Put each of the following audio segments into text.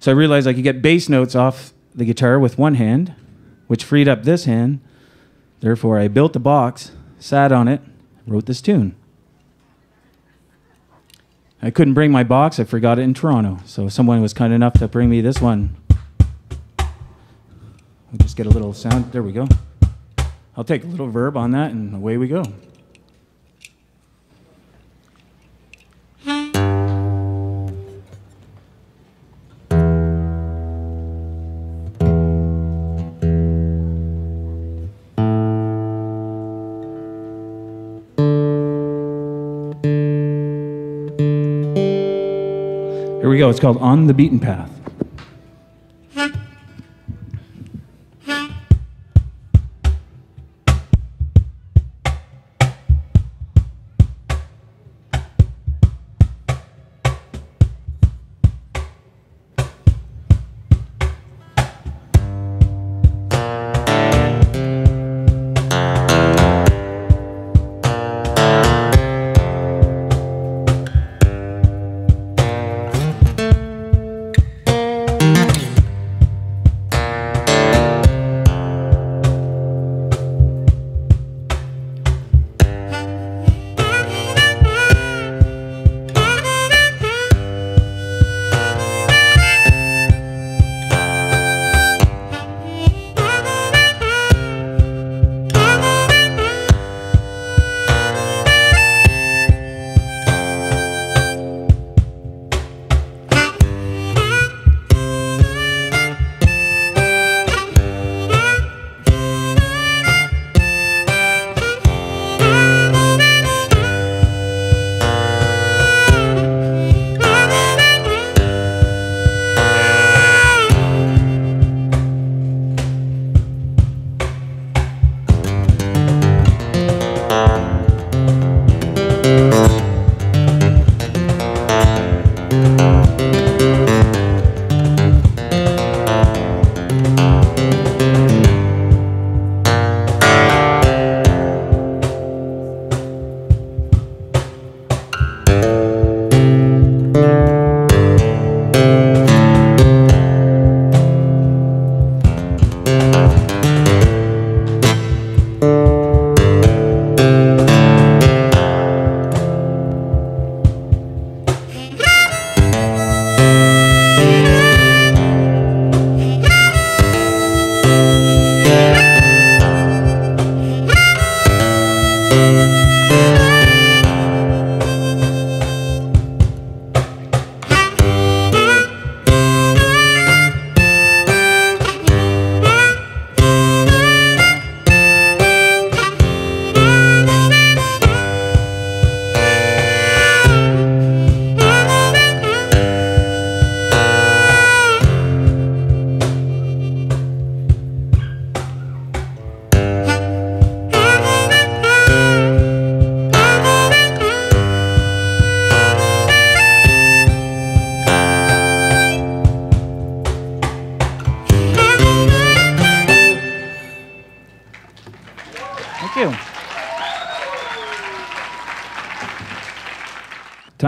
So I realized I could get bass notes off the guitar with one hand, which freed up this hand. Therefore, I built the box, sat on it, wrote this tune. I couldn't bring my box, I forgot it in Toronto. So someone was kind enough to bring me this one. We'll just get a little sound. There we go. I'll take a little verb on that, and away we go. Here we go. It's called On the Beaten Path.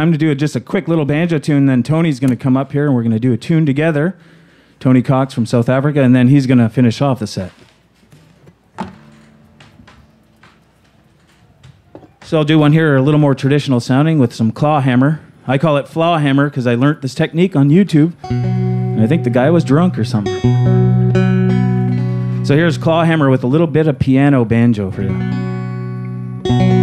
Time to do a, just a quick little banjo tune. Then Tony's going to come up here and we're going to do a tune together. Tony Cox from South Africa, and then he's going to finish off the set. So I'll do one here a little more traditional sounding with some claw hammer. I call it flaw hammer because I learned this technique on YouTube. And I think the guy was drunk or something. So here's claw hammer with a little bit of piano banjo for you.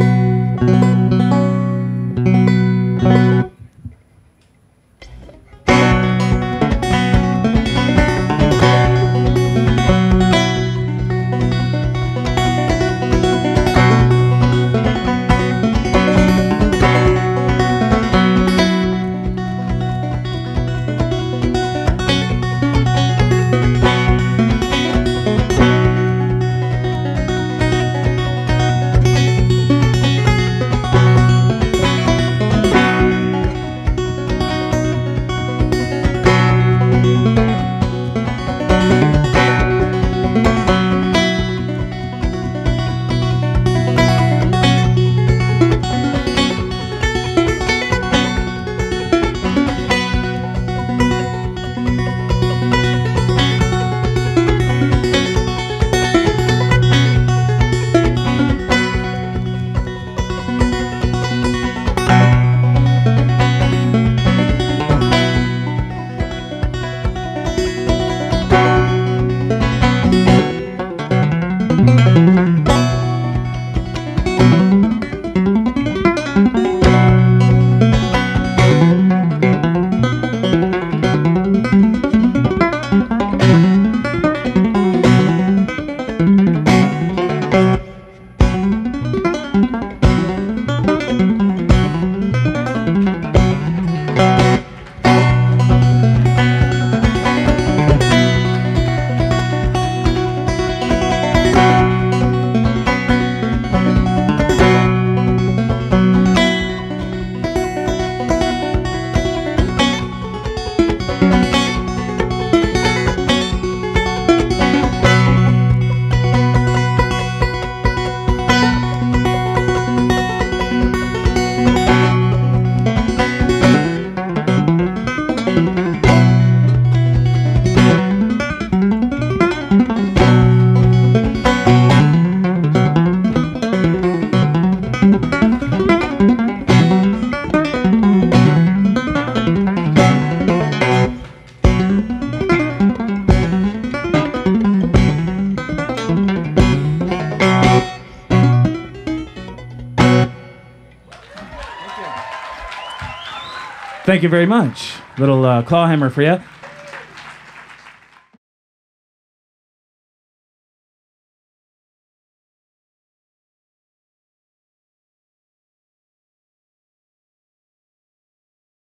Thank you very much. Little uh, claw hammer for you.